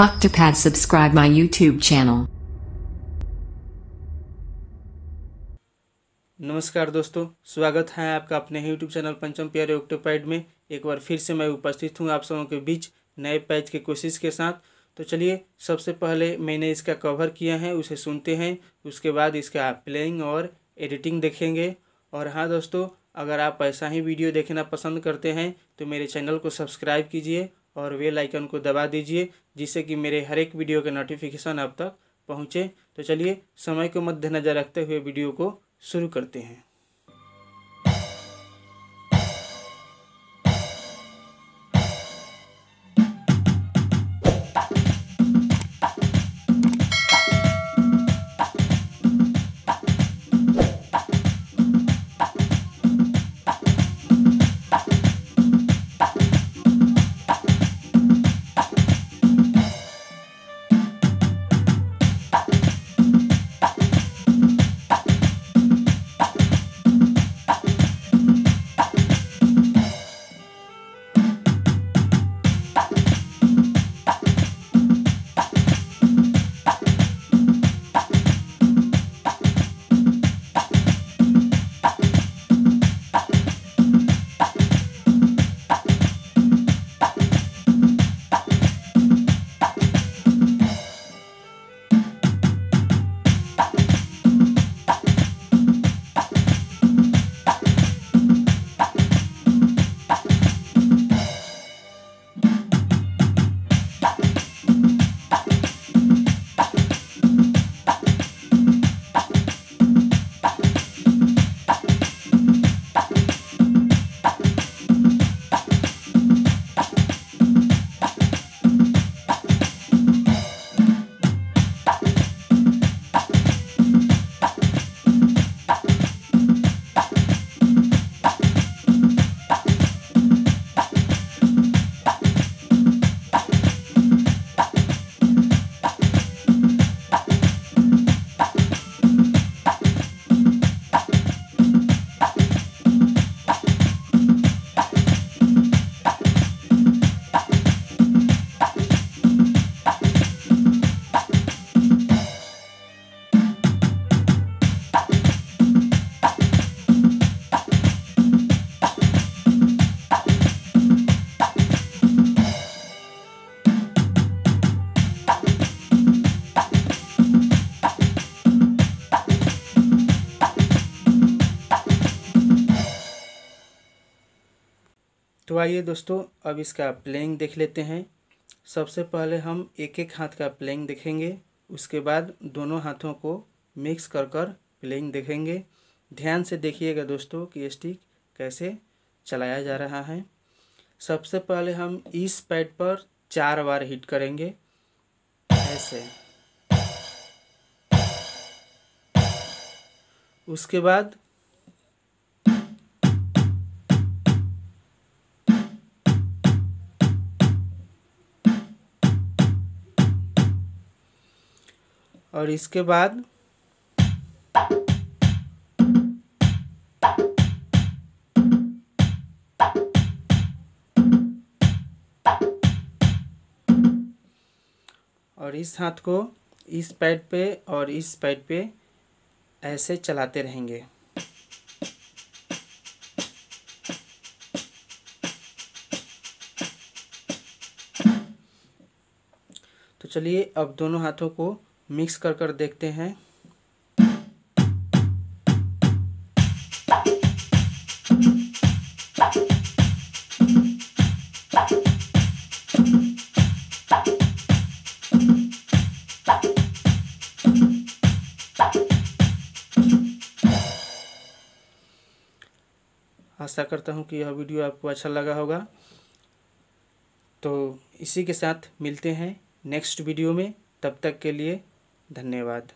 Octopad subscribe my YouTube channel. नमस्कार दोस्तों, स्वागत है आपका अपने YouTube चैनल पंचम प्यारे ऑक्टोपैड में। एक बार फिर से मैं उपस्थित हूँ आप सबों के बीच नए पैच के कोशिश के साथ। तो चलिए, सबसे पहले मैंने इसका कवर किया है, उसे सुनते हैं, उसके बाद इसका प्लेइंग और एडिटिंग देखेंगे। और हाँ दोस्तों, अगर आप ऐसा ही वीडियो देखना पसंद करते हैं तो मेरे चैनल को सब्सक्राइब कीजिए और वेल आइकन को दबा दीजिए, जिससे कि मेरे हर एक वीडियो के नोटिफिकेशन आप तक पहुँचे। तो चलिए, समय को मद्देनज़र रखते हुए वीडियो को शुरू करते हैं। तो आइए दोस्तों, अब इसका प्लेइंग देख लेते हैं। सबसे पहले हम एक एक हाथ का प्लेइंग देखेंगे। उसके बाद दोनों हाथों को मिक्स कर कर प्लेइंग देखेंगे। ध्यान से देखिएगा दोस्तों कि स्टिक कैसे चलाया जा रहा है। सबसे पहले हम इस पैड पर चार बार हिट करेंगे। ऐसे। उसके बाद और इसके बाद और इस हाथ को इस पैड पे और इस पैड पे ऐसे चलाते रहेंगे। तो चलिए अब दोनों हाथों को मिक्स कर कर देखते हैं। आशा करता हूँ कि यह वीडियो आपको अच्छा लगा होगा। तो इसी के साथ मिलते हैं नेक्स्ट वीडियो में। तब तक के लिए धन्यवाद।